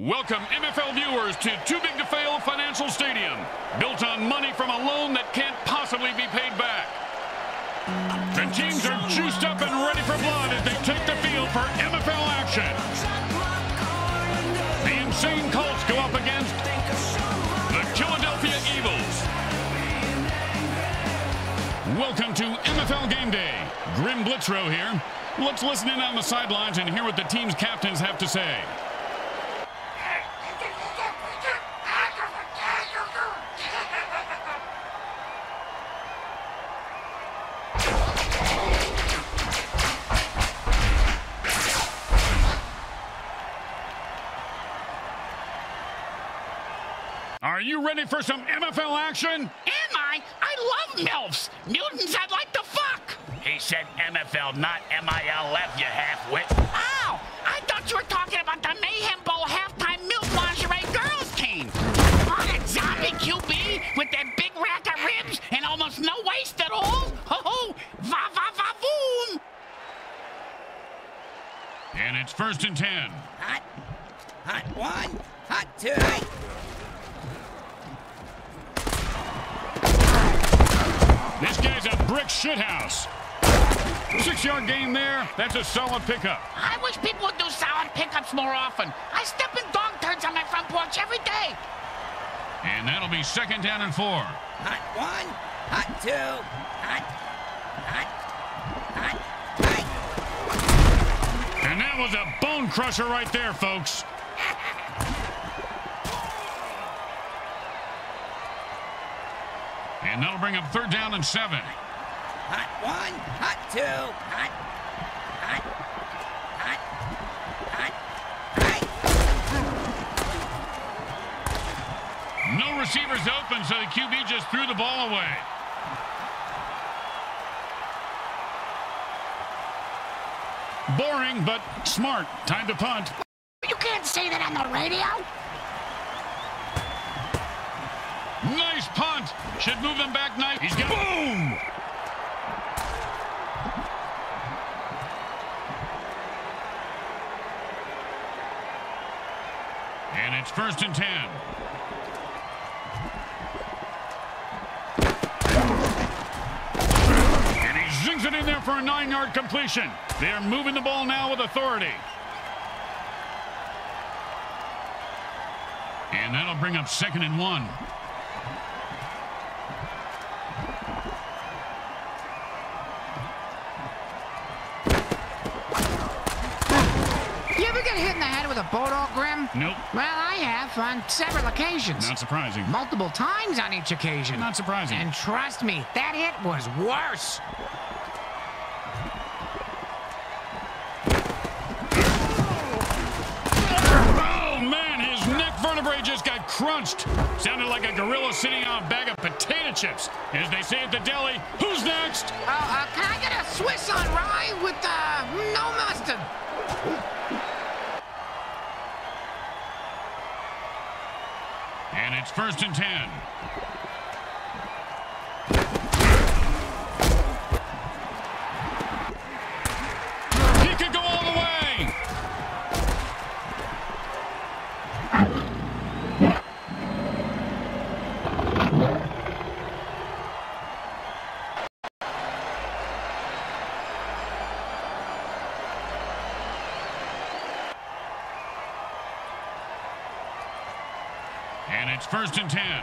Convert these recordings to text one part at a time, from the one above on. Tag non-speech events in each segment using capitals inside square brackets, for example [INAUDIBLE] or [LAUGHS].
Welcome MFL viewers to Too Big to Fail Financial Stadium, built on money from a loan that can't possibly be paid back. The teams are juiced up and ready for blood as they take the field for MFL action. The Insane Cults go up against the Killadelphia Evils. Welcome to MFL Game Day. Grim Blitzrow here. Let's listen in on the sidelines and hear what the team's captains have to say. Are you ready for some MFL action? Am I? I love MILFs. Mutants I'd like to fuck. He said MFL, not M-I-L-F, you half-wit. Ow! I thought you were talking about the Mayhem Bowl halftime MILF lingerie girls team. On a zombie QB with that big rack of ribs and almost no waist at all? Ho ho! Va va va boom! And it's first and ten. Hot, hot one, hot two. This guy's a brick shithouse. Six-yard gain there. That's a solid pickup. I wish people would do solid pickups more often. I step in dog turds on my front porch every day. And that'll be second down and four. Hot one, hot two, hot, hot, hot, hot. And that was a bone crusher right there, folks. And that'll bring up third down and seven. Hot one, hot two, hot, hot, hot, hot, hot. No receivers open, so the QB just threw the ball away. Boring, but smart. Time to punt. You can't say that on the radio. Punt. Should move him back nice. He's got boom. And it's first and ten. And he zings it in there for a nine-yard completion. They're moving the ball now with authority. And that'll bring up second and one. The head with a Bodog Grim? Nope. Well, I have on several occasions. Not surprising. Multiple times on each occasion. Not surprising. And trust me, that hit was worse. Oh, man, his neck vertebrae just got crunched. Sounded like a gorilla sitting on a bag of potato chips. As they say at the deli, who's next? Uh, uh, can I get a Swiss on rye with uh, no mustard? And it's first and ten. He could go all the way. And it's first and ten.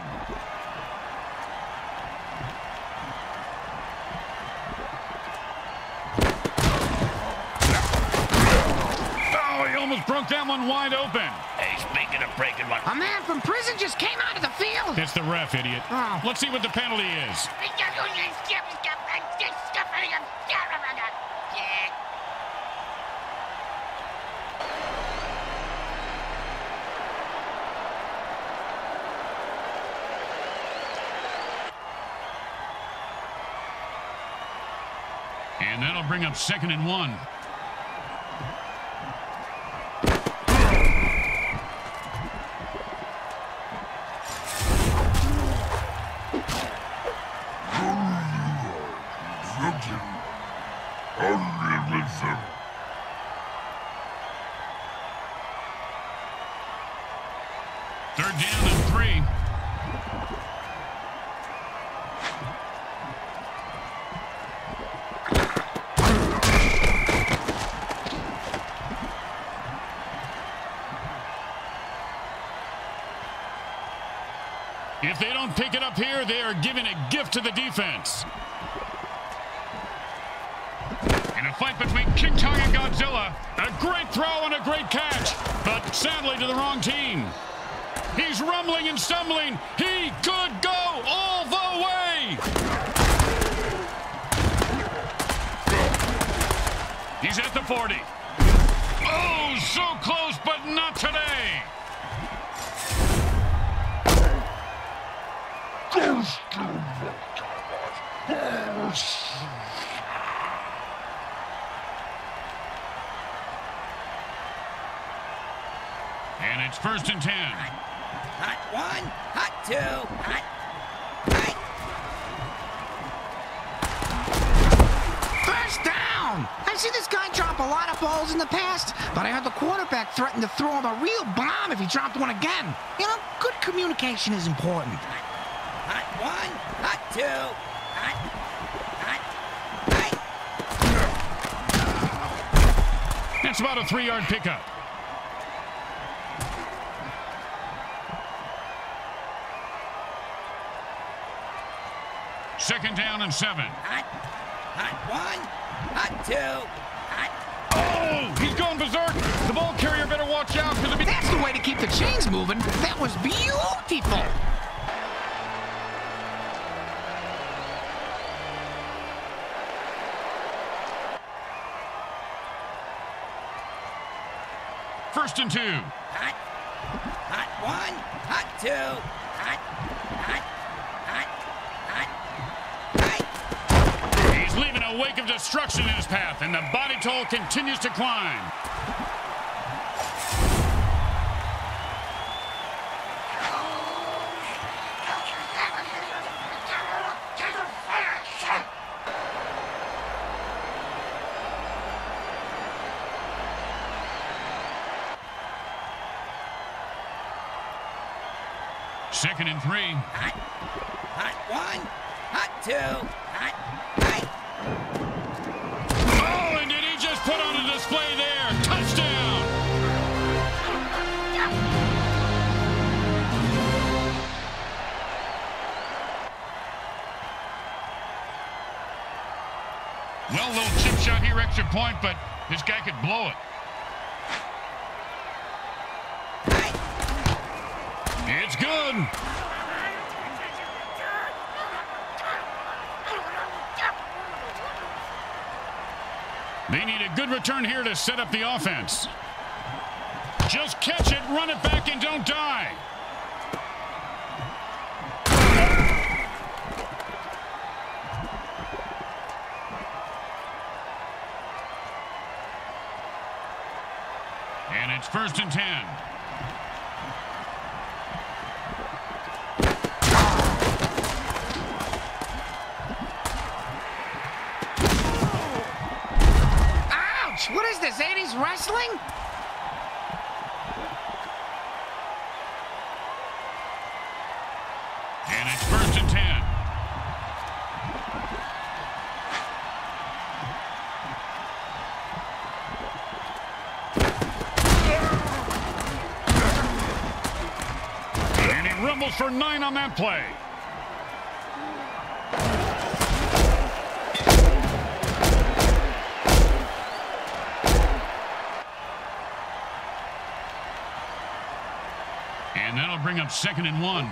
Oh, he almost broke that one wide open. Hey, speaking of breaking one, A man from prison just came out of the field. It's the ref, idiot. Oh. Let's see what the penalty is. And bring up second and one. Third down and three. If they don't up here, they are giving a gift to the defense. In a fight between King Kong and Godzilla, a great throw and a great catch, but sadly to the wrong team. He's rumbling and stumbling. He could go all the way. He's at the 40. Oh, so close, it's first and 10. Hot one, hot two, hot, hot. First down! I've seen this guy drop a lot of balls in the past, but I heard the quarterback threaten to throw him a real bomb if he dropped one again. You know, good communication is important. Hot one, hot two, hot, hot, hot. That's about a three-yard pickup. Second down and seven. Hot, hot one, hot two, hot. Oh, he's going berserk. The ball carrier better watch out because That's the way to keep the chains moving. That was beautiful. first and two. Hot, hot one, hot two, hot, hot, hot, hot, hot. He's leaving wake of destruction in his path, and the body toll continues to climb. Second and three. Hot, hot one, hot two, chip extra point, but this guy could blow it. It's good. They need a good return here to set up the offense. Just catch it, run it back, and don't die. And it's first and ten. Ouch! What is this, 80s wrestling? On that play. And that'll bring up second and one.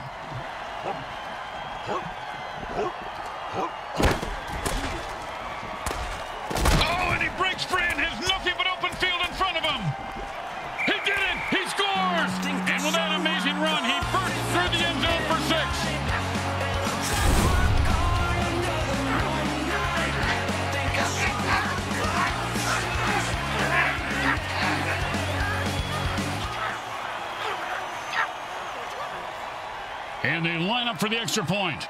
And they line up for the extra point.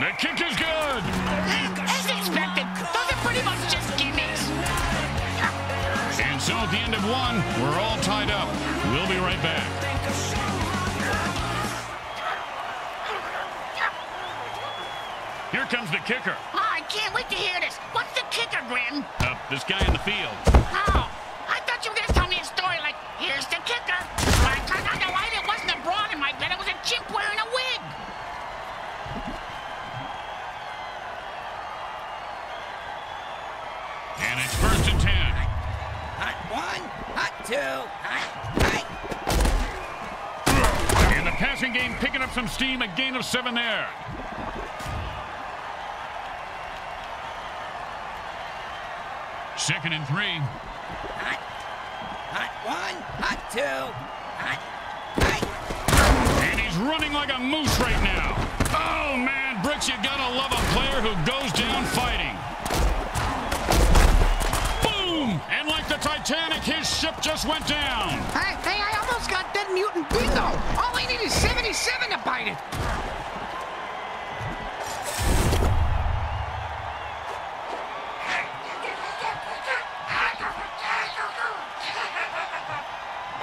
The kick is good. As expected, those are pretty much just gimmicks. And so at the end of one. We're all tied up. We'll be right back. Here comes the kicker. Oh, I can't wait to hear this. What's the kicker, Grim? Up, this guy in the field. How? Two. And the passing game picking up some steam. A gain of seven there. Second and three. Hot, hot one, hot two, hot, hot. And he's running like a moose right now. Oh, man, Brooks, you gotta love a player who goes down fighting. Like the Titanic, his ship just went down. Hey, hey, I almost got that mutant bingo. All I need is 77 to bite it.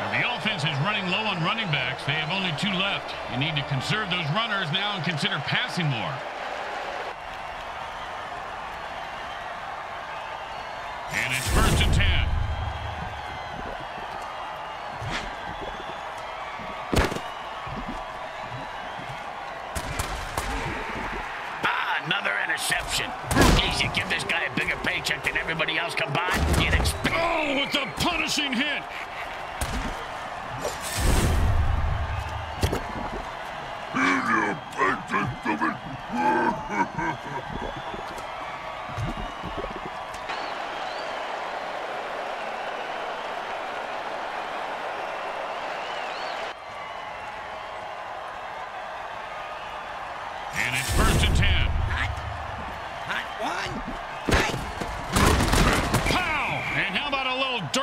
The offense is running low on running backs. They have only two left. You need to conserve those runners now and consider passing more.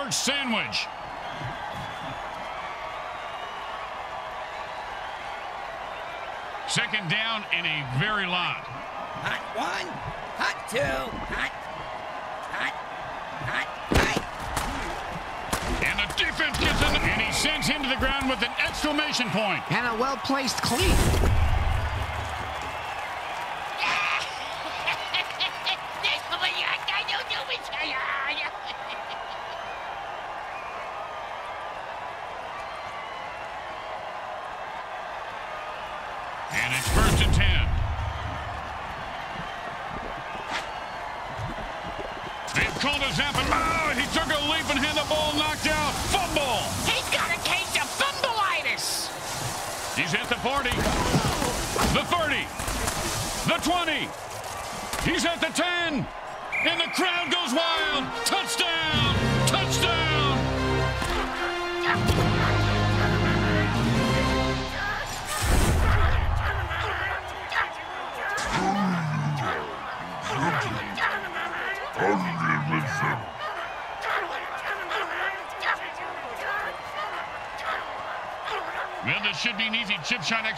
Little sandwich? Second down in a very lot. Hot one, hot two, hot, hot, hot, hot. And the defense gets in, and he sends him to the ground with an exclamation point. And a well-placed cleat.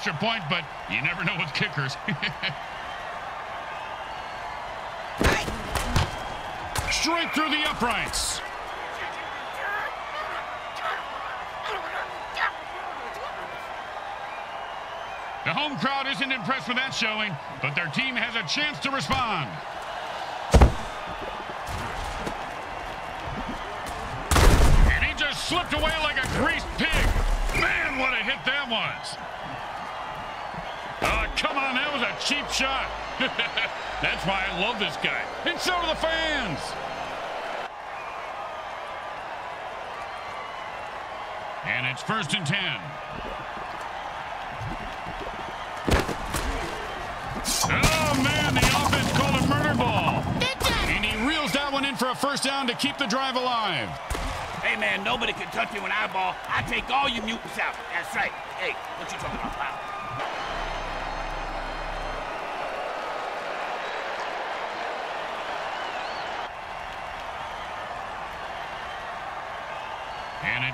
Extra point, but you never know with kickers. [LAUGHS] Straight through the uprights. The home crowd isn't impressed with that showing, but their team has a chance to respond. And he just slipped away like a greased pig. Man, what a hit that was. Come on, that was a cheap shot. [LAUGHS] That's why I love this guy. And so do the fans. And it's first and ten. Oh, man, the offense called a murder ball. And he reels that one in for a first down to keep the drive alive. Hey, man, nobody can touch me when I ball. I take all you mutants out. That's right. Hey, what you talking about,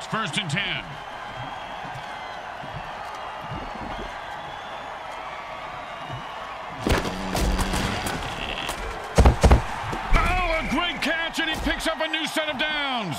it's first and ten. Oh, a great catch, and he picks up a new set of downs.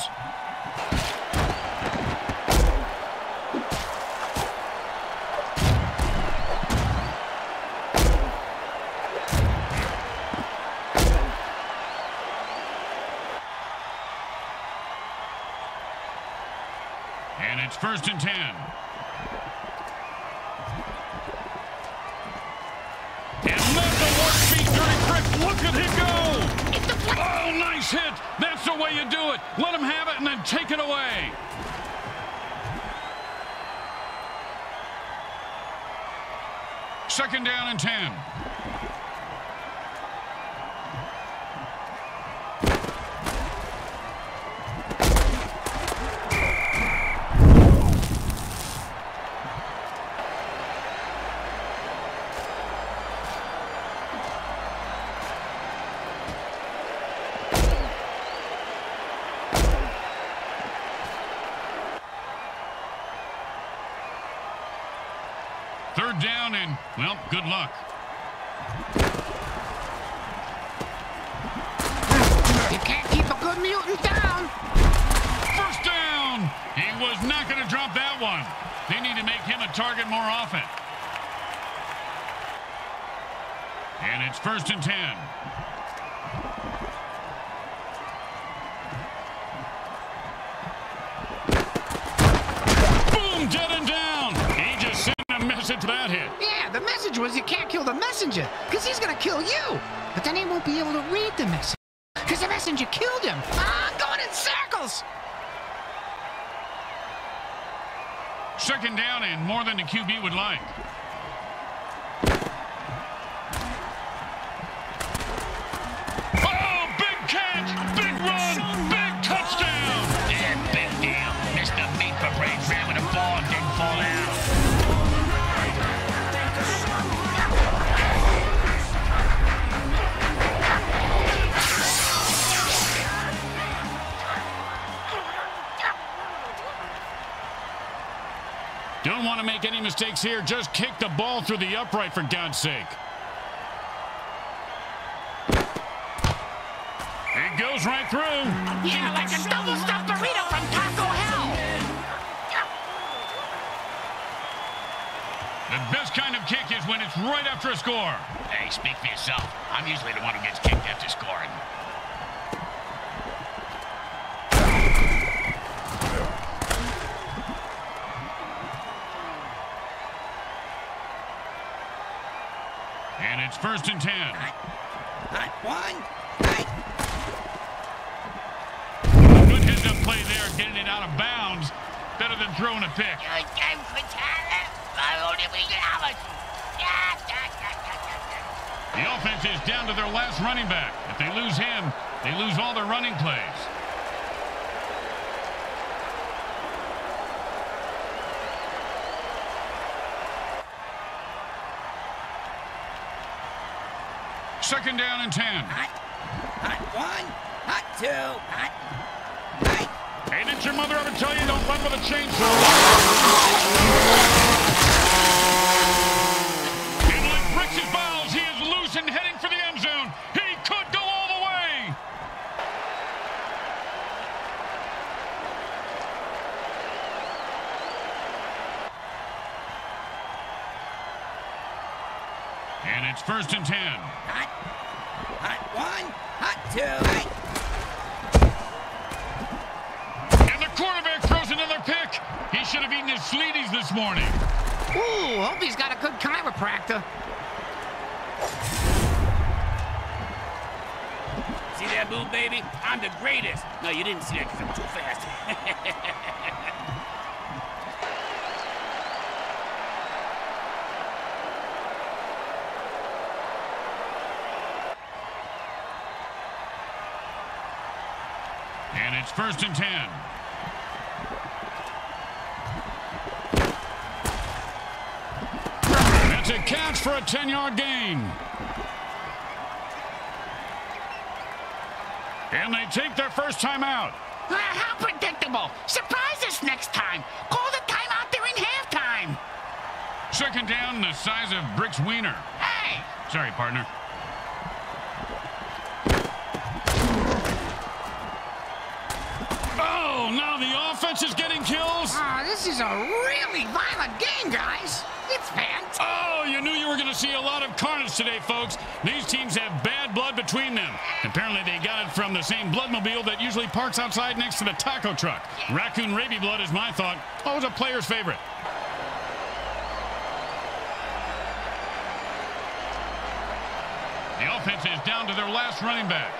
Hit. That's the way you do it. Let him have it and then take it away. Second down and 10. Well, good luck. You can't keep a good mutant down. First down. He was not going to drop that one. They need to make him a target more often. And it's first and 10. Boom, dead and down. He just sent a message that hit. Yeah, the message was you can't kill the messenger, because he's gonna kill you. But then he won't be able to read the message, because the messenger killed him. Ah, I'm going in circles. Second down and more than the QB would like. Mistakes here. Just kick the ball through the upright, for God's sake. It goes right through. Yeah, like a double stuffed burrito from Taco Hell. The best kind of kick is when it's right after a score. Hey, speak for yourself. I'm usually the one who gets kicked after scoring. It's first and ten. Hot one. Hot. Good heads-up play there, getting it out of bounds. Better than throwing a pick. The offense is down to their last running back. If they lose him, they lose all their running plays. Second down and 10. Hot. Hot one. Hot two. Hot. Hot. Hey, didn't your mother ever tell you don't run with a chainsaw? Like bricks his balls, he is loose and heading for the end zone. He could go all the way. And it's first and 10. Hot. Hot one. Hot two. And the quarterback throws another pick. He should have eaten his Sleeties this morning. Ooh, hope he's got a good chiropractor. See that move, baby? I'm the greatest. No, you didn't see that because I'm too fast. [LAUGHS] And it's first and 10. That's a catch for a 10-yard gain. And they take their first time out. Ah, how predictable. Surprise us next time. Call the timeout during halftime. Second down, the size of Brick's wiener. Hey, Sorry, partner. Now the offense is getting kills? Ah, this is a really violent game, guys. It's fantastic. Oh, you knew you were going to see a lot of carnage today, folks. These teams have bad blood between them. Apparently, they got it from the same bloodmobile that usually parks outside next to the taco truck. Raccoon rabies blood is my thought. Always a player's favorite. The offense is down to their last running back.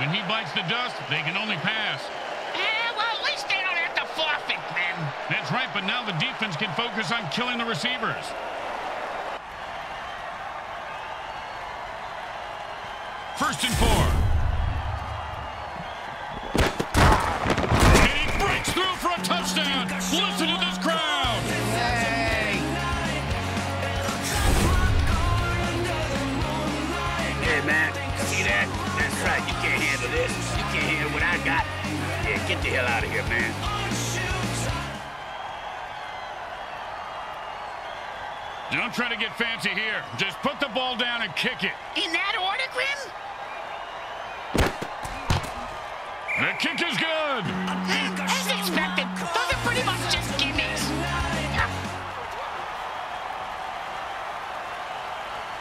When he bites the dust, they can only pass. That's right, but now the defense can focus on killing the receivers. First and four. And he breaks through for a touchdown. Listen to this crowd. Hey, man, see that? That's right. You can't handle this. You can't handle what I got. Yeah, get the hell out of here, man. Don't try to get fancy here. Just put the ball down and kick it. In that order, Grim? The kick is good. As expected, those are pretty much just gimmies.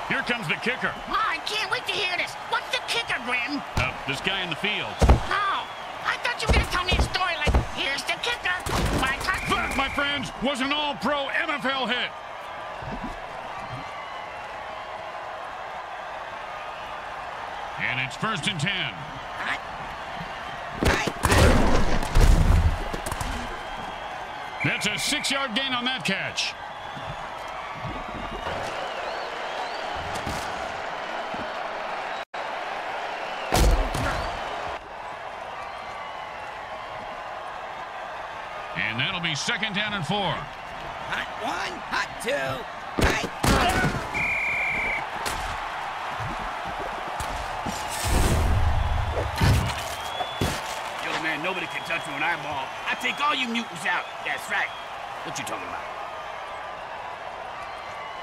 Here comes the kicker. Oh, I can't wait to hear this. What's the kicker, Grim? Uh, this guy in the field. Oh, I thought you were going to tell me a story like, here's the kicker. My. That, my friends, was an all-pro NFL hit. And it's first and ten. That's a six-yard gain on that catch. And that'll be second down and four. Hot one, hot two. Hot. Yo, man, nobody can touch me when I'm ball. I take all you mutants out. That's right. What you talking about?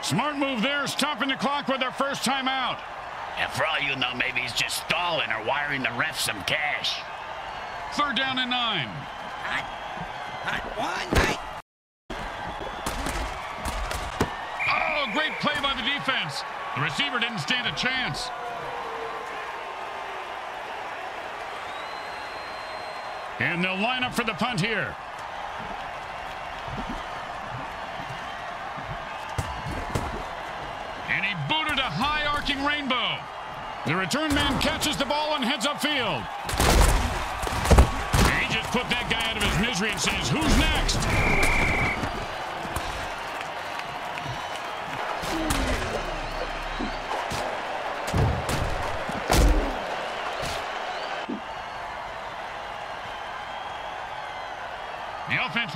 Smart move there, stopping the clock with their first timeout. And for all you know, maybe he's just stalling or wiring the refs some cash. Third down and nine. Hot. Hot one, hot. Oh, great play by the defense. The receiver didn't stand a chance. And they'll line up for the punt here. And he booted a high arcing rainbow. The return man catches the ball and heads upfield. He just put that guy out of his misery and says, who's next?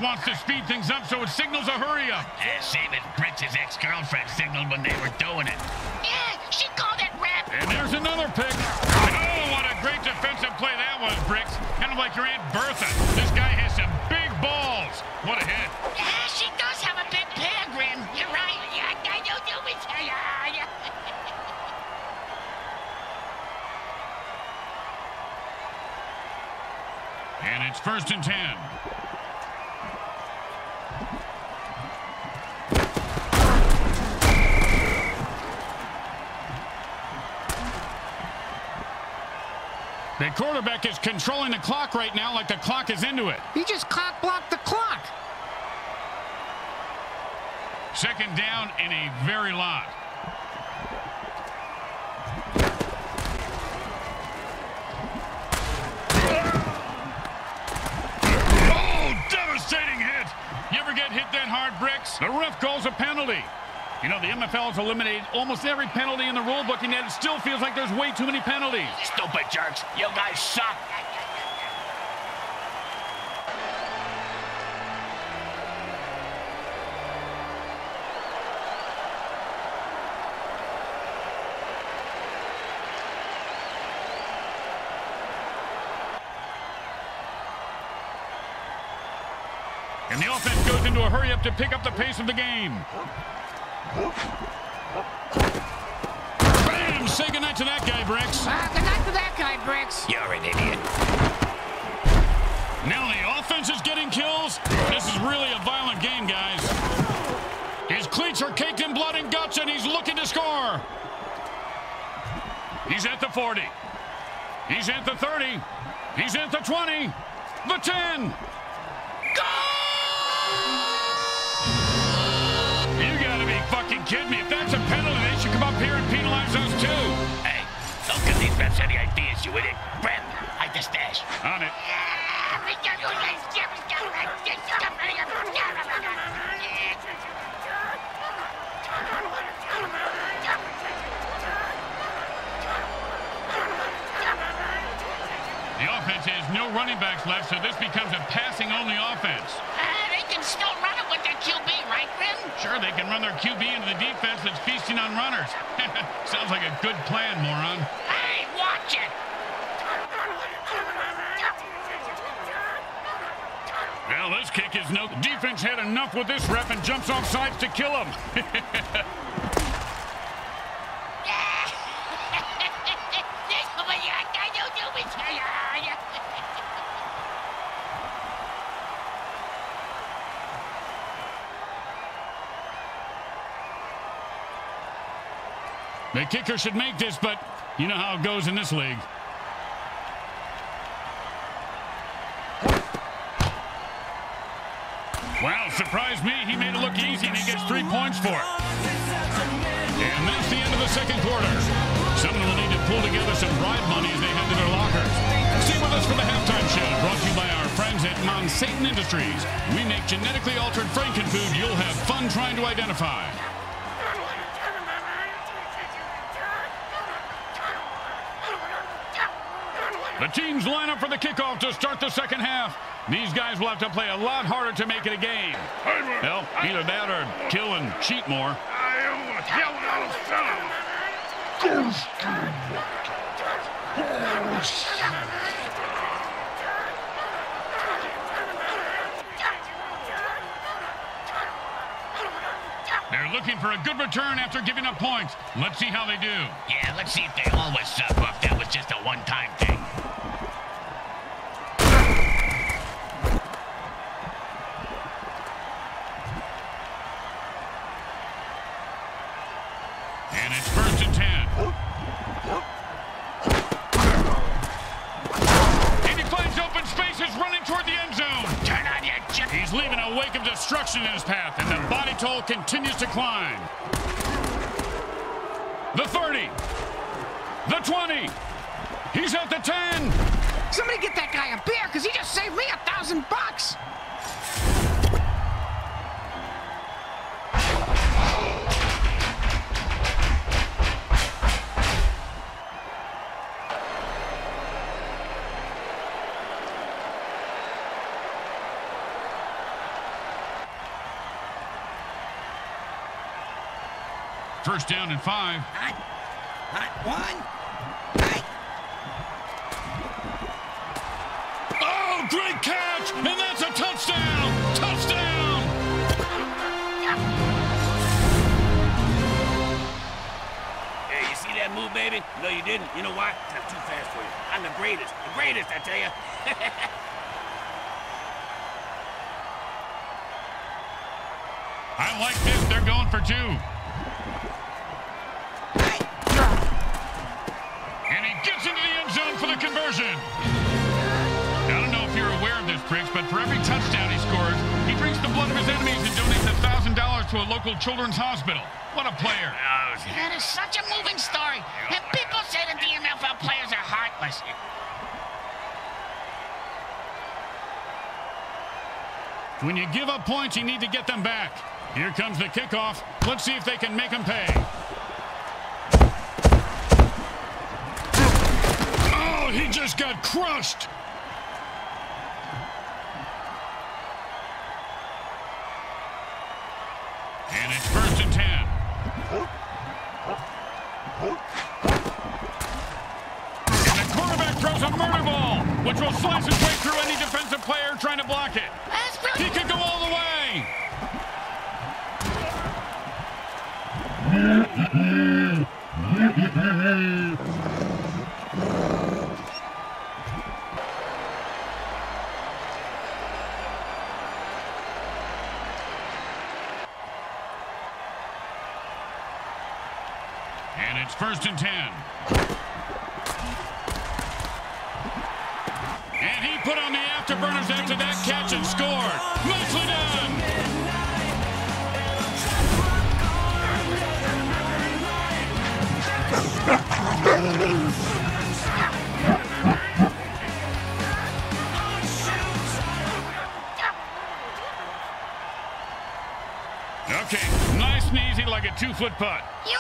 Wants to speed things up, so it signals a hurry up. Yeah, same as Brick's ex-girlfriend signaled when they were doing it. Yeah, she called it rap. And there's another pick. Oh, what a great defensive play that was, Bricks. Kind of like your Aunt Bertha. This guy has some big balls. What a hit. Yeah, she does have a big pair, Grim. You're right. Yeah, I do do it. Yeah, yeah. And it's first and ten. The quarterback is controlling the clock right now like the clock is into it. He just clock blocked the clock. Second down in a very lot. Oh, devastating hit. You ever get hit that hard, Bricks? The ref calls a penalty. You know, the MFL has eliminated almost every penalty in the rule book, and yet it still feels like there's way too many penalties. Stupid jerks. You guys suck. And the offense goes into a hurry up to pick up the pace of the game. Bam! Say goodnight to that guy, Bricks. Ah, good night to that guy, Bricks. You're an idiot. Now the offense is getting kills. This is really a violent game, guys. His cleats are caked in blood and guts, and he's looking to score. He's at the 40. He's at the 30. He's at the 20. The 10. Don't give these refs any ideas, you idiot. The stash. On it. The offense has no running backs left, so this becomes a passing-only offense. Ah, they can still run it with their QB, right, Grim? Sure, they can run their QB into the defense that's feasting on runners. [LAUGHS] Sounds like a good plan, moron. It! Well, this kick is no... Defense had enough with this rep and jumps off sides to kill him. [LAUGHS] the kicker should make this, but you know how it goes in this league. Wow, surprised me. He made it look easy, and he gets three points for it. And that's the end of the second quarter. Someone will need to pull together some bribe money as they head to their lockers. Stay with us for the halftime show, brought to you by our friends at Monsatan Industries. We make genetically altered frankenfood you'll have fun trying to identify. The teams line up for the kickoff to start the second half. These guys will have to play a lot harder to make it a game. Well, either that or kill and cheat more. They're looking for a good return after giving up points. Let's see how they do. Yeah, let's see if they always suck or if that was just a one-time thing. Leaving a wake of destruction in his path, and the body toll continues to climb. The 30. The 20. He's at the 10. Somebody get that guy a beer, because he just saved me a thousand bucks. First down and five. Hot. Hot one. Hot. Oh, great catch! And that's a touchdown! Touchdown! Hey, you see that move, baby? No, you didn't. You know why? I'm too fast for you. I'm the greatest. The greatest, I tell you. [LAUGHS] I like this. They're going for two. And he gets into the end zone for the conversion. I don't know if you're aware of this, Bricks, but for every touchdown he scores, he drinks the blood of his enemies and donates $1,000 to a local children's hospital. What a player. That is such a moving story. And people say that the NFL players are heartless. When you give up points, you need to get them back. Here comes the kickoff. Let's see if they can make them pay. Oh, he just got crushed. And it's first and ten. And the quarterback throws a murder ball, which will slice its way through any defensive player trying to block it. That's He really could go all the way. First and ten. And he put on the afterburners after that catch and scored. Nicely done. Okay, nice and easy like a two-foot putt. You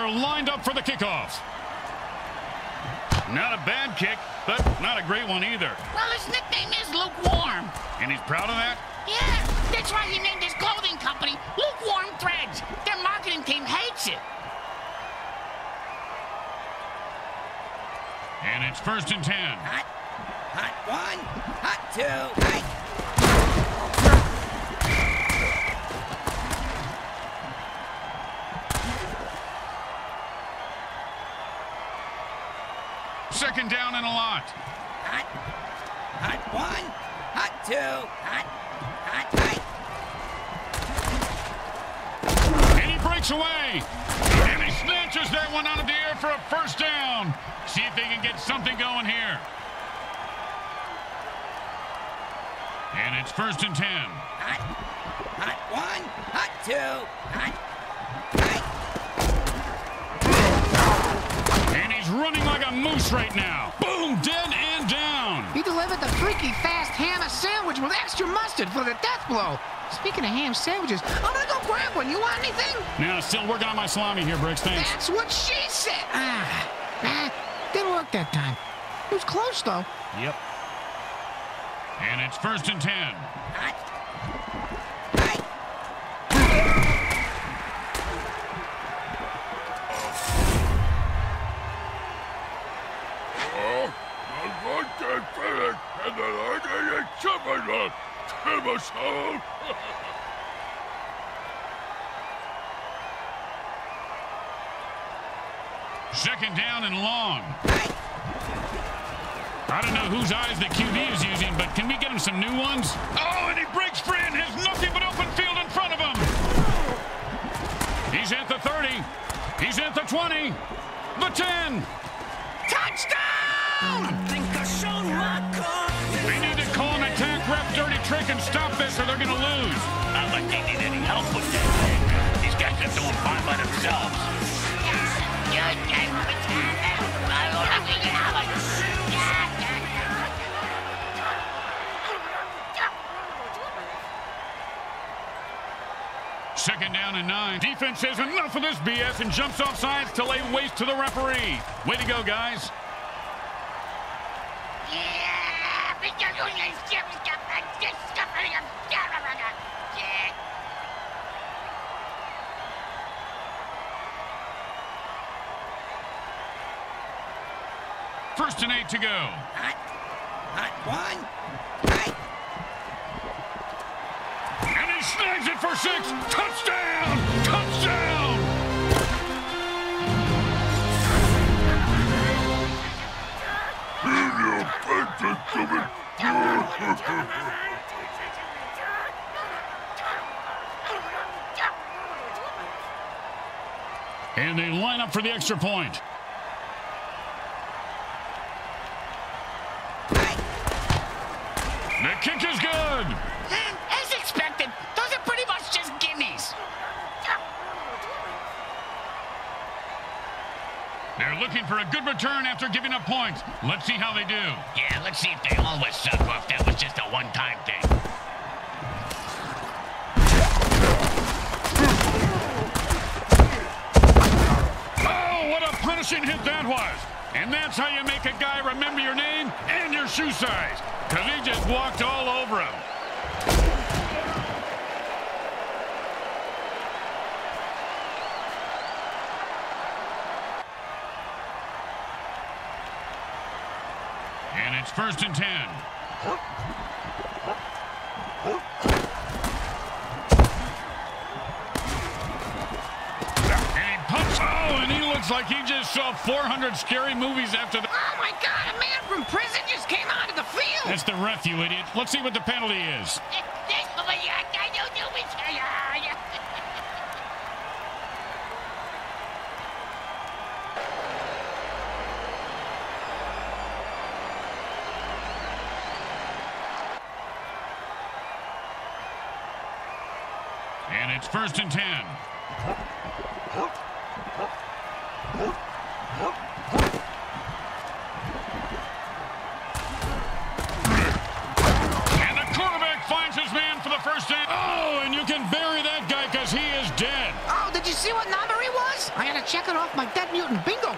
are lined up for the kickoff. Not a bad kick, but not a great one either. Well, his nickname is Lukewarm. And he's proud of that? Yeah, that's why he named his clothing company Lukewarm Threads. Their marketing team hates it. And it's first and ten. Hot, hot one, hot two, hot. Second down and a lot. Hot, hot one, hot two, hot, hot, hot. And he breaks away. And he snatches that one out of the air for a first down. See if they can get something going here. And it's first and ten. Hot, hot one, hot two, hot, running like a moose right now. Boom, dead and down. He delivered the freaky fast ham sandwich with extra mustard for the death blow. Speaking of ham sandwiches, I'm gonna go grab one. You want anything? Now, still working on my salami here, Bricks. Thanks. That's what she said. Ah, ah, didn't work that time. It was close though. Yep. And it's first and ten. Hot, [LAUGHS] Second down and long. I don't know whose eyes the QB is using, but can we get him some new ones? Oh, and he breaks free and has nothing but open field in front of him. He's at the 30. He's at the 20. The 10. Touchdown! Trick stop this or they're going to lose. Not like they need any help with that thing. These guys are doing fine by themselves. Second down and nine. Defense says enough of this BS and jumps off sides to lay waste to the referee. Way to go, guys. First and eight to go. Hot, hot one, hot. And he snags it for six. Touchdown! Touchdown! And they line up for the extra point. The kick is good. Hmm, as expected, those are pretty much just gimmies. They're looking for a good return after giving up points. Let's see how they do. Yeah, let's see if they always suck or if that was just a one-time thing. Oh, what a punishing hit that was. And that's how you make a guy remember your name and your shoe size. Because he just walked all over him. And it's first and ten. Looks like he just saw 400 scary movies after the... Oh, my God, a man from prison just came onto the field. That's the ref, you idiot. Let's see what the penalty is. [LAUGHS] And it's first and 10.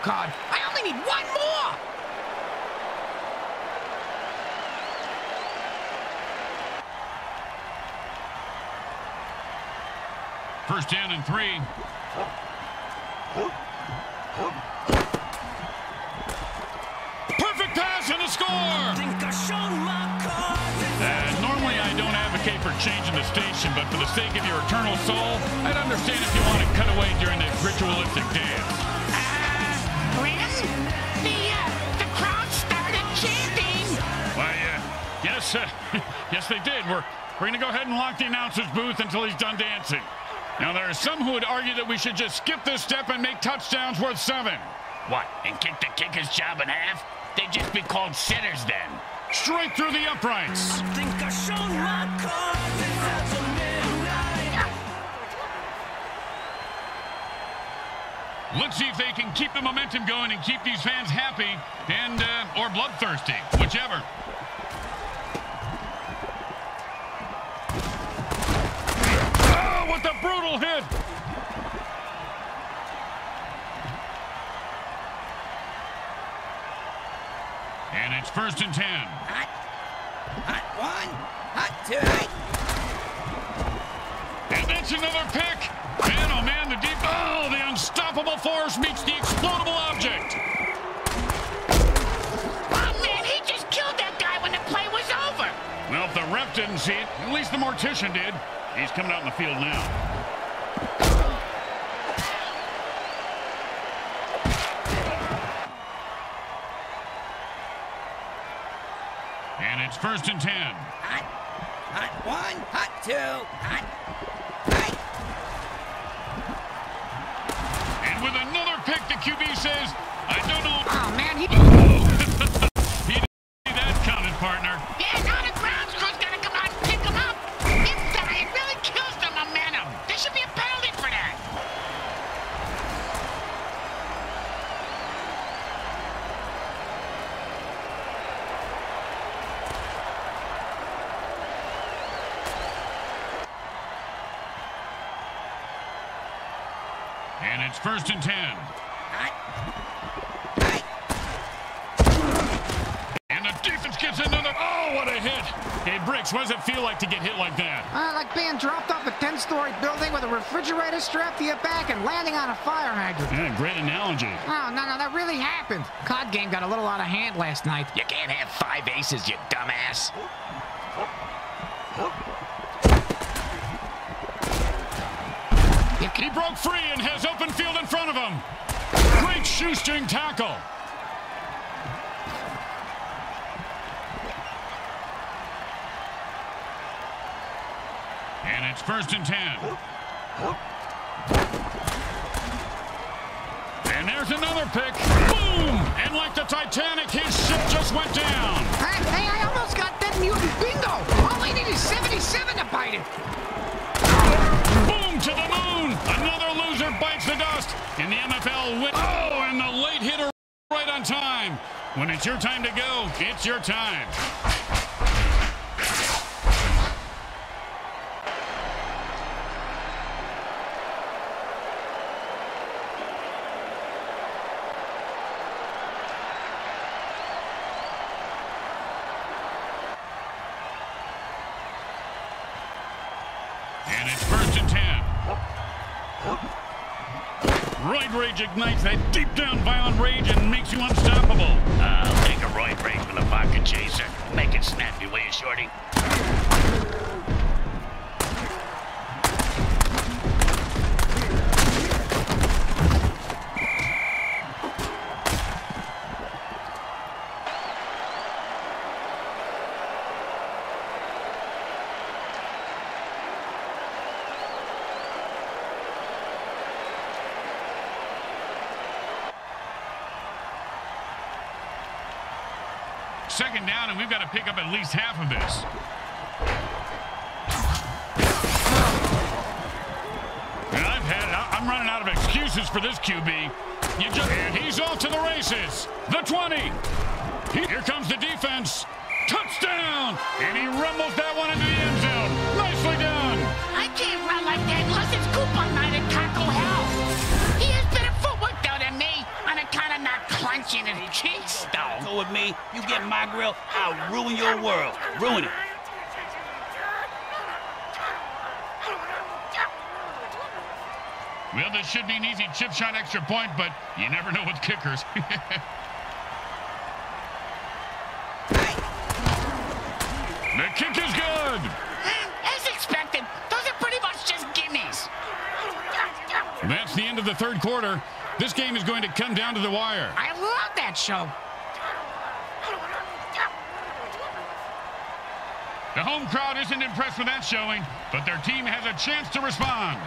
Card. I only need one more. First down and three. Perfect pass and a score. Uh, normally I don't advocate for changing the station, but for the sake of your eternal soul, I'd understand if you want to cut away during the ritualistic dance. Yes, uh, [LAUGHS] yes they did. We're, we're going to go ahead and lock the announcer's booth until he's done dancing. Now, there are some who would argue that we should just skip this step and make touchdowns worth seven. What, and kick the kicker's job in half? They'd just be called sitters then. Straight through the uprights. Let's see if they can keep the momentum going and keep these fans happy and uh, or bloodthirsty, whichever. What a brutal hit! And it's first and ten. Hot. Hot one. Hot two. And that's another pick. Man, oh man, the deep. Oh, the unstoppable force meets the explodable object. Ref didn't see it, at least the mortician did. He's coming out in the field now. And it's first and ten. Hot. Hot one. Hot two. Hot. Hot. And with another pick, the QB says, I don't know. Oh, man, he... [LAUGHS] He didn't see that counted, partner. Yeah, now the And it's first and ten. Hot. Hot. And the defense gets another. Oh, what a hit. Hey, Bricks, what does it feel like to get hit like that? Uh, like being dropped off a 10-story building with a refrigerator strapped to your back and landing on a fire hydrant. Yeah, great analogy. Oh, no, no, that really happened. COD game got a little out of hand last night. You can't have five aces, you dumbass. He broke free and has open field in front of him. Great shoestring tackle. And it's first and ten. And there's another pick. Boom! And like the Titanic, his ship just went down. Hey, hey, I almost got Dead Mutant bingo. All I need is 77 to bite it. To the moon. Another loser bites the dust. And the MFL win. Oh, and the late hitter right on time. When it's your time to go, it's your time. And it's first and ten. Roid Rage ignites that deep down violent rage and makes you unstoppable. I'll take a roid rage from the pocket chaser. Make it snappy, will you, Shorty? We've got to pick up at least half of this. And I've had it. I'm running out of excuses for this QB. You just, and he's off to the races. The 20. Here comes the defense. Touchdown! And he rumbles that one into the end zone. Nicely done. I can't run like that unless it's coupon night at cheeks, though. Go with me. You get my grill, I'll ruin your world. Ruin it. Well, this should be an easy chip shot extra point, but you never know with kickers. [LAUGHS] the kick is good. As expected, those are pretty much just gimmies. That's the end of the third quarter. This game is going to come down to the wire. I love that show. The home crowd isn't impressed with that showing, but their team has a chance to respond.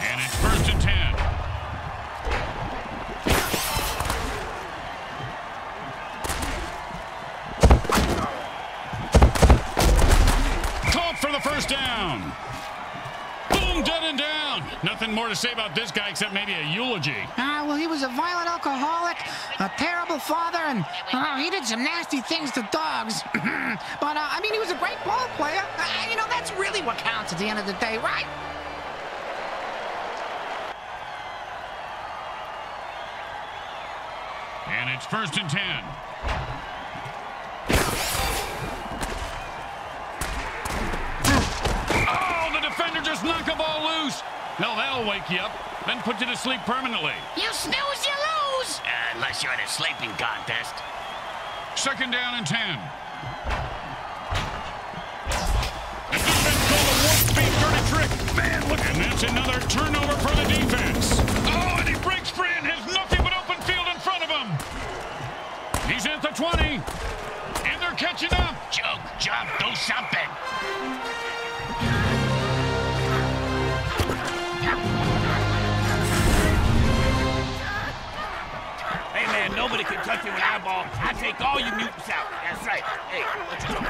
And it's first and ten. Nothing more to say about this guy except maybe a eulogy. Ah, well, he was a violent alcoholic, a terrible father, and uh, he did some nasty things to dogs. [CLEARS THROAT] but, uh, I mean, he was a great ball player. Uh, you know, that's really what counts at the end of the day, right? And it's first and ten. Oh, the defender just knocked the ball loose. Well, that'll wake you up, then put you to sleep permanently. You snooze, you lose. Uh, unless you're in a sleeping contest. Second down and ten. The defense called a warp speed dirty trick. Man, look. And that's another turnover for the defense. Oh, and he breaks free and has nothing but open field in front of him. He's at the 20. And they're catching up. Joke, jump, do something. Man, nobody can touch you with eyeball. I take all you mutants out. That's right. Hey, what you doing?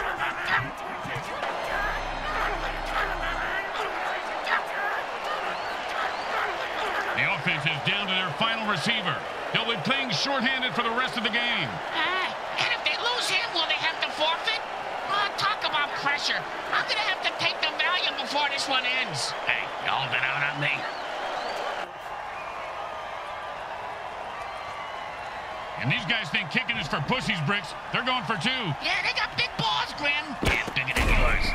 The offense is down to their final receiver. They'll be playing shorthanded for the rest of the game. Ah, and if they lose him, will they have to forfeit? Oh, talk about pressure. I'm going to have to take the value before this one ends. Hey, you holding out on me? And these guys think kicking is for pussies, Bricks. They're going for two. Yeah, they got big balls, Grim. Yeah, than yours.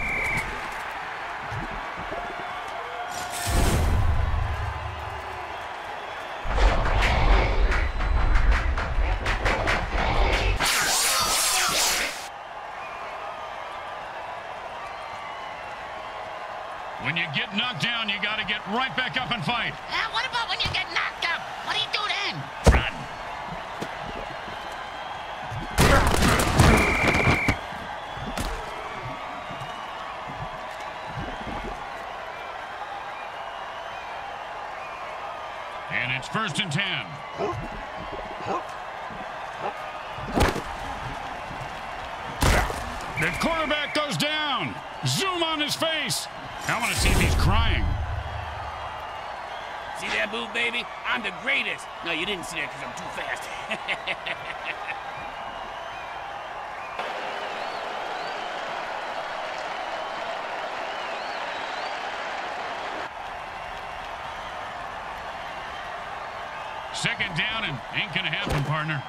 When you get knocked down, you got to get right back up and fight. Ah, what about when you get knocked up? What do you do then? Run. And it's first and ten. The quarterback goes down. Zoom on his face. I want to see if he's crying. See that move, baby? I'm the greatest. No, you didn't see that because I'm too fast. [LAUGHS] Ain't gonna happen, partner.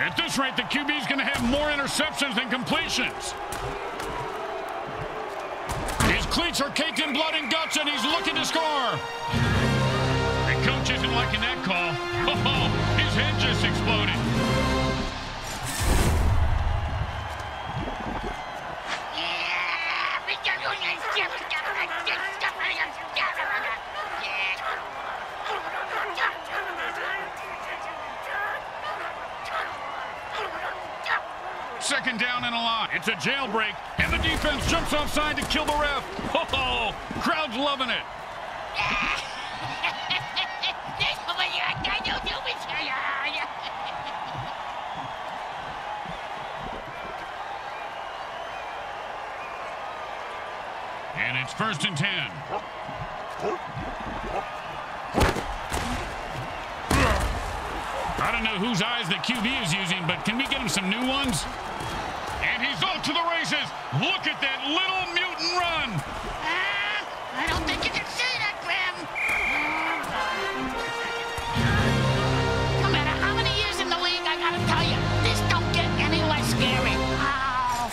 At this rate, the QB's gonna have more interceptions than completions. His cleats are caked in blood and guts, and he's looking to score. The coach isn't liking that call. [LAUGHS] Oh, his head just exploded. Down and a lot. It's a jailbreak, and the defense jumps offside to kill the ref. Oh, crowd's loving it. And it's first and ten. I don't know whose eyes the QB is using, but can we get him some new ones? He's off to the races. Look at that little mutant run. Uh, I don't think you can say that, Grim. No matter how many years in the league, I gotta tell you, this don't get any less scary. Oh.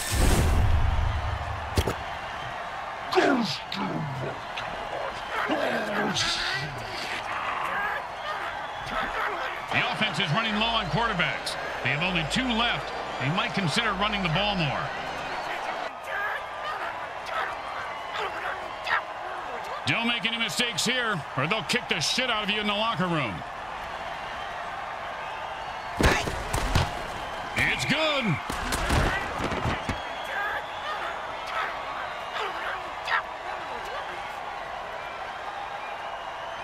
The offense is running low on quarterbacks. They have only two left. They might consider running the ball more. Don't make any mistakes here, or they'll kick the shit out of you in the locker room. It's good.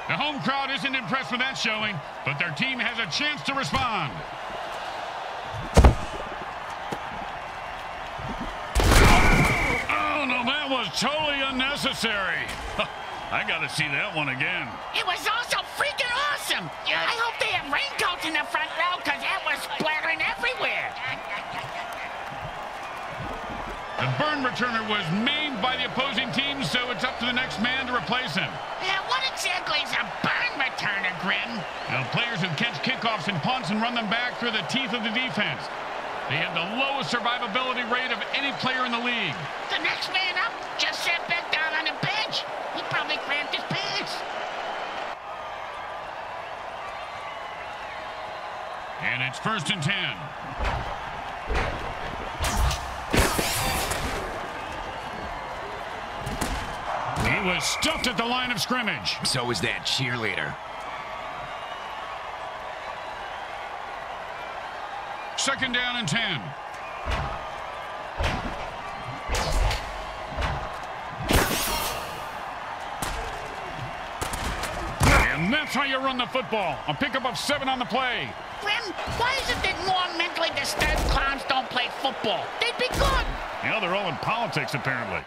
The home crowd isn't impressed with that showing, but their team has a chance to respond. Oh, no, that was totally unnecessary. [LAUGHS] I got to see that one again. It was also freaking awesome. I hope they have raincoats in the front row because that was splattering everywhere. The burn returner was maimed by the opposing team, so it's up to the next man to replace him. Yeah, what exactly is a burn returner, Grim? Now, players who catch kickoffs and punts and run them back through the teeth of the defense. They have the lowest survivability rate of any player in the league. The next man up just sat back down on the bench. He probably cramped his pants. And it's first and ten. He was stuffed at the line of scrimmage. So was that cheerleader. Second down and ten. And that's how you run the football. A pickup of seven on the play. Grim, why is it that more mentally disturbed clowns don't play football? They'd be good. Yeah, they're all in politics, apparently.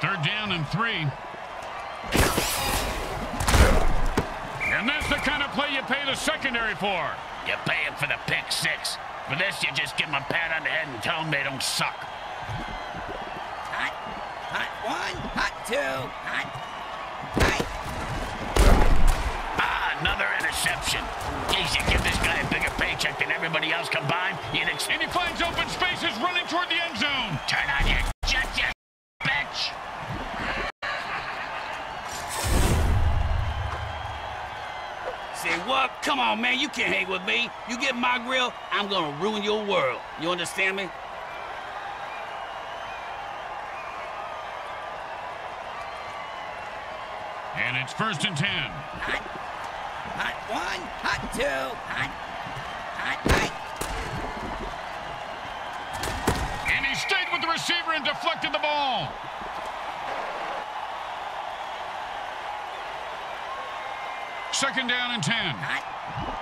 Third down and three. And that's the kind of play you pay the secondary for. You pay him for the pick six. For this, you just give him a pat on the head and tell him they don't suck. Hot, hot one, hot two, hot, hot. Ah, another interception. Geez, you give this guy a bigger paycheck than everybody else combined. You'd And he finds open spaces running toward the Come on, man. You can't hang with me. You get my grill, I'm gonna ruin your world. You understand me? And it's first and ten. Hot, hot one, hot two, hot, hot, hot. And he stayed with the receiver and deflected the ball. Second down and ten. Hot,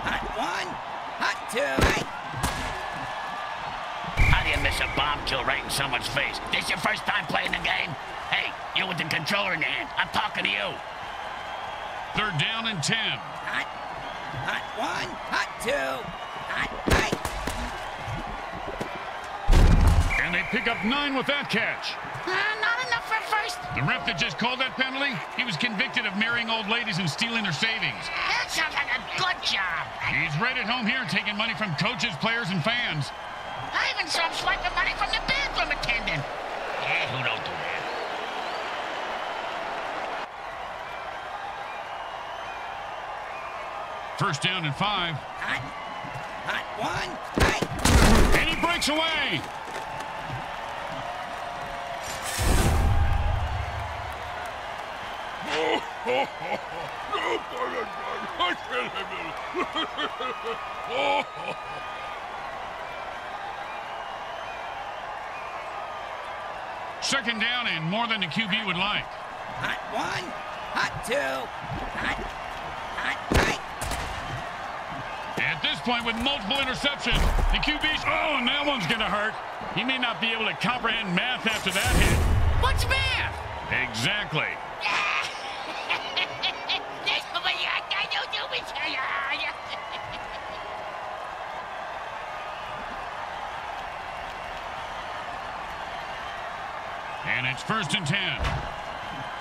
hot one, hot two, hot. How do you miss a bomb kill right in someone's face? This your first time playing the game? Hey, you with the controller in your hand. I'm talking to you. Third down and ten. Hot, hot one, hot two, hot, hot. And they pick up nine with that catch. Uh, not enough for first. The ref that just called that penalty, he was convicted of marrying old ladies and stealing their savings. That sounds like a good job. He's right at home here taking money from coaches, players, and fans. I even saw him swiping money from the bathroom attendant. Eh, who don't do that? First down and five. Hot, hot one, hot. And he breaks away. [LAUGHS] Second down and more than the QB would like. Hot one, hot two, hot, hot, hot. At this point, with multiple interceptions, the QB's... Oh, and that one's going to hurt. He may not be able to comprehend math after that hit. What's math? Exactly. And it's first and ten.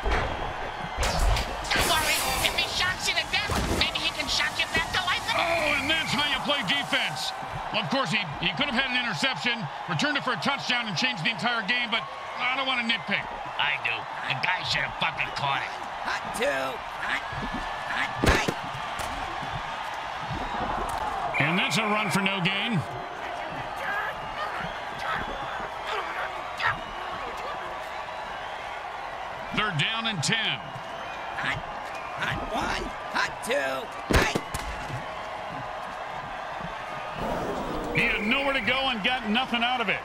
Don't worry. If he shocks you to death, maybe he can shock you back to life. Oh, and that's how you play defense. Well, of course, he, he could have had an interception, returned it for a touchdown, and changed the entire game, but I don't want to nitpick. I do. The guy should have fucking caught it. Hot two, hot, hot, hot. And that's a run for no gain. Third down and 10. Hot, hot one, hot two. He had nowhere to go and got nothing out of it.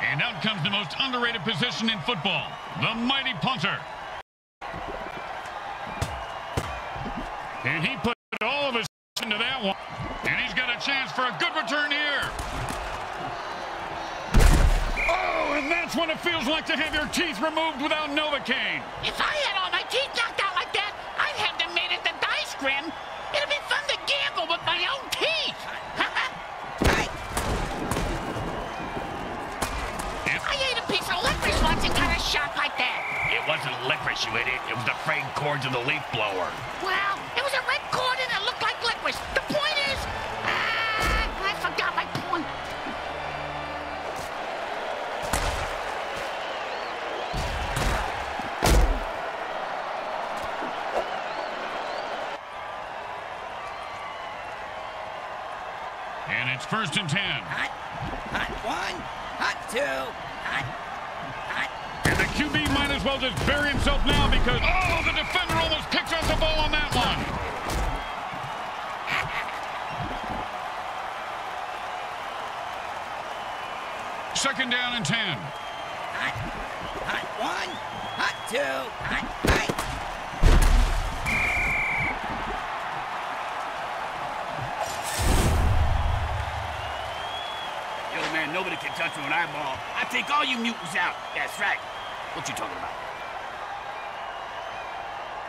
And out comes the most underrated position in football, the mighty punter. And he put like to have your teeth removed without Novocaine. If I had all my teeth knocked out like that, I'd have them made into dice Grim. It'd be fun to gamble with my own teeth. I ate a piece of licorice once and got a shock like that. It wasn't licorice, you idiot. It was the frayed cords of the leaf blower. Well, first and 10. Hot, hot one, hot two, hot, hot. And the QB might as well just bury himself now because, oh, the defender almost picked up the ball on that one. Second down and 10. Hot, hot one, hot two, hot. Touch me when I. I take all you mutants out. That's right. What you talking about?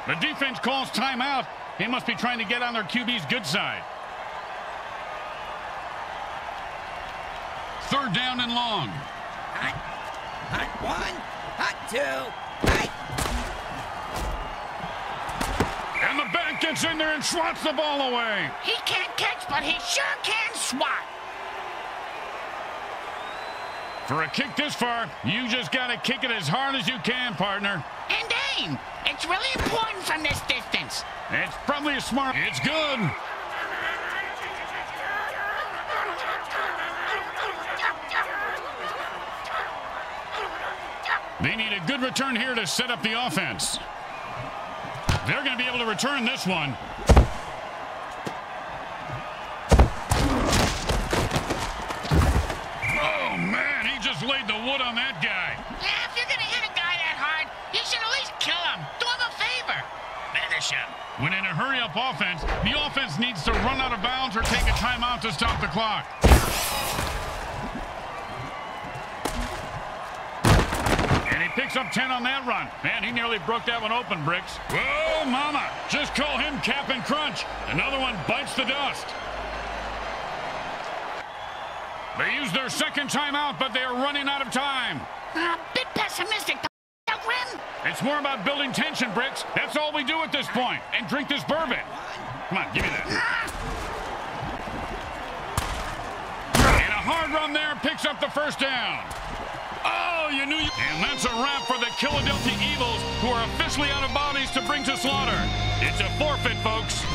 The defense calls timeout. They must be trying to get on their QB's good side. Third down and long. Hot, hot one, hot two, hot. And the back gets in there and swats the ball away. He can't catch, but he sure can swat. For a kick this far, you just got to kick it as hard as you can, partner. And aim. It's really important from this distance. It's probably a smart. It's good. They need a good return here to set up the offense. They're going to be able to return this one. Oh, man, he just laid the wood on that guy. Yeah, if you're gonna hit a guy that hard, you should at least kill him. Do him a favor. Finish him. When in a hurry-up offense, the offense needs to run out of bounds or take a timeout to stop the clock. And he picks up 10 on that run. Man, he nearly broke that one open, Bricks. Whoa, mama. Just call him Cap'n Crunch. Another one bites the dust. They use their second timeout, but they are running out of time. A bit pessimistic. It's more about building tension, Bricks. That's all we do at this point. And drink this bourbon. Come on, give me that. And a hard run there picks up the first down. Oh, you knew you... And that's a wrap for the Killadelphia Evils, who are officially out of bodies to bring to slaughter. It's a forfeit, folks.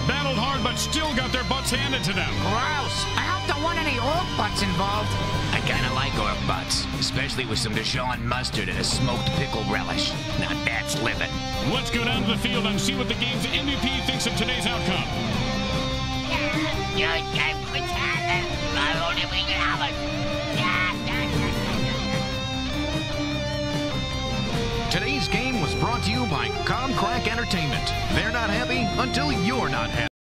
They battled hard but still got their butts handed to them. Gross. I hope there weren't want any orc butts involved. I kinda like orc butts, especially with some Dijon mustard and a smoked pickle relish. Now that's living. Let's go down to the field and see what the game's MVP thinks of today's outcome. Today's game was brought to you by Comcrack Entertainment. They're not happy until you're not happy.